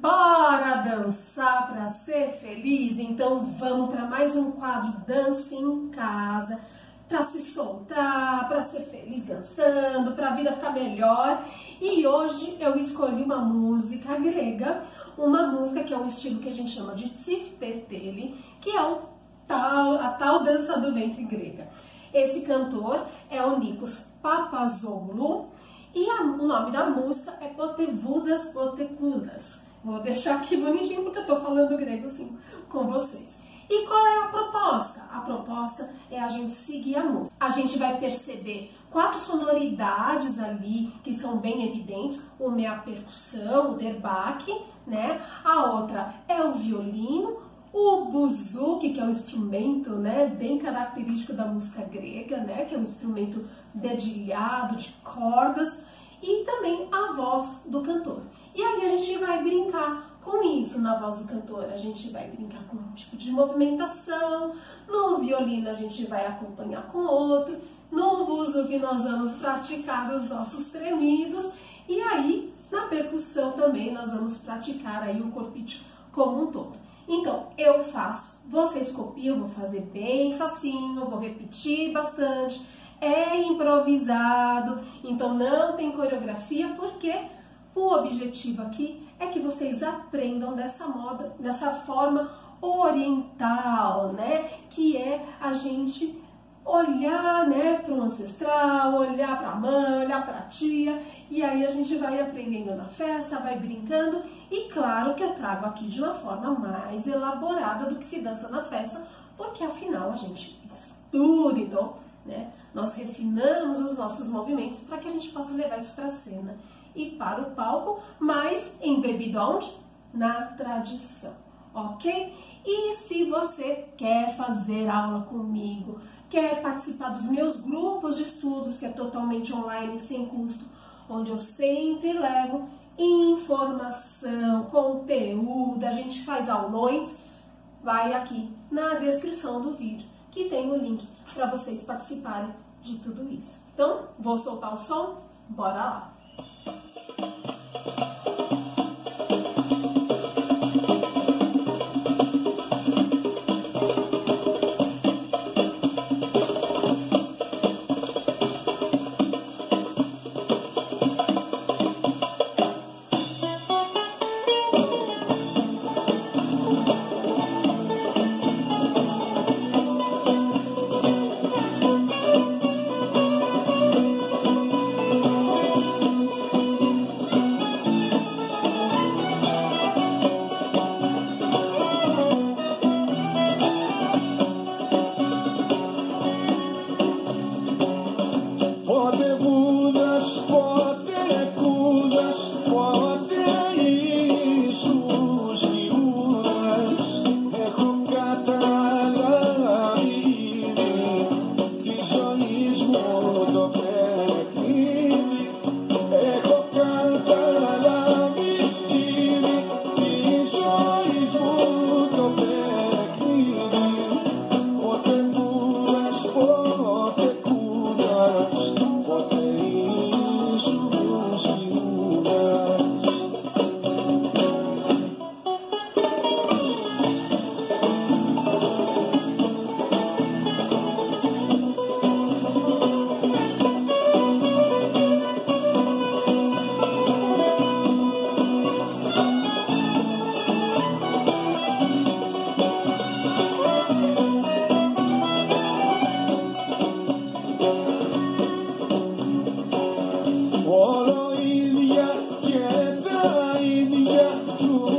Bora dançar para ser feliz? Então vamos para mais um quadro Dance em Casa, para se soltar, para ser feliz dançando, para a vida ficar melhor. E hoje eu escolhi uma música grega, uma música que é um estilo que a gente chama de tifteteli, que é o tal, a tal dança do ventre grega. Esse cantor é o Nikos Papazoglou e a, o nome da música é Potevudas Potekudas. Vou deixar aqui bonitinho porque eu tô falando grego assim com vocês. E qual é a proposta? A proposta é a gente seguir a música. A gente vai perceber quatro sonoridades ali que são bem evidentes. Uma é a percussão, o derbaque, né? A outra é o violino, o buzuki, que é um instrumento, né, bem característico da música grega, né, que é um instrumento dedilhado de cordas, e também a voz do cantor. E aí a gente vai brincar com isso na voz do cantor. A gente vai brincar com um tipo de movimentação, no violino a gente vai acompanhar com outro, no buzuki nós vamos praticar os nossos tremidos, e aí na percussão também nós vamos praticar aí o corpite como um todo. Então, eu faço, vocês copiam, vou fazer bem facinho, vou repetir bastante, é improvisado, então não tem coreografia, porque o objetivo aqui é que vocês aprendam dessa moda, dessa forma oriental, né? Que é a gente olhar, né, para o ancestral, olhar para a mãe, olhar para a tia, e aí a gente vai aprendendo na festa, vai brincando, e claro que eu trago aqui de uma forma mais elaborada do que se dança na festa, porque afinal a gente estuda, então, né, nós refinamos os nossos movimentos para que a gente possa levar isso para a cena e para o palco, mas embebido onde? Na tradição, ok? E se você quer fazer aula comigo, quer participar dos meus grupos de estudos, que é totalmente online, sem custo, onde eu sempre levo informação, conteúdo, a gente faz aulões, vai aqui na descrição do vídeo, que tem o link para vocês participarem de tudo isso. Então, vou soltar o som? Bora lá! Hallelujah.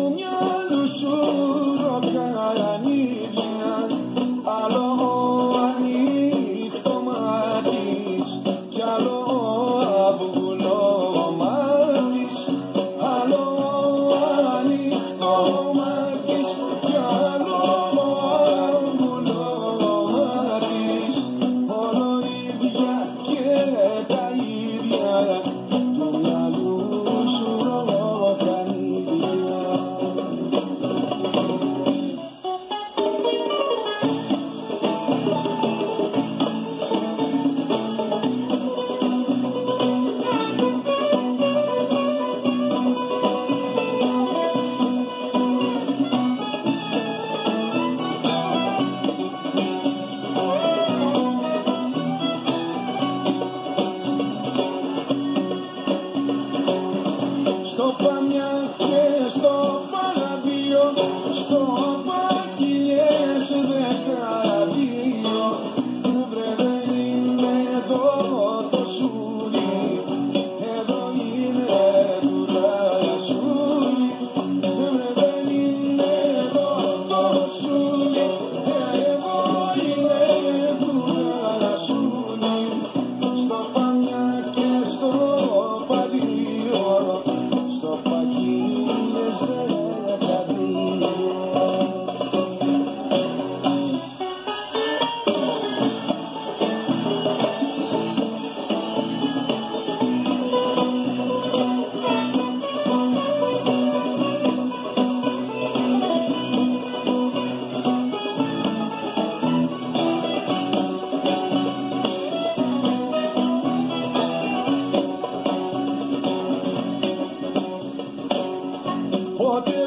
Lord.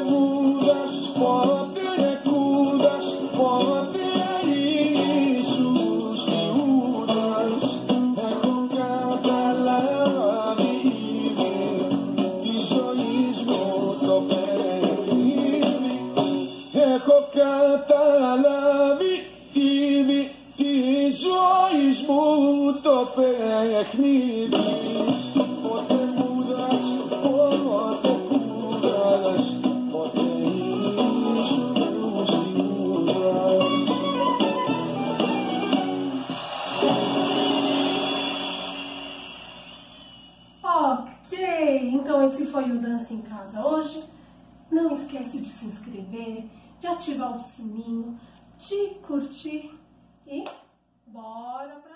Então esse foi o Dança em Casa hoje. Não esquece de se inscrever, de ativar o sininho, de curtir e bora pra!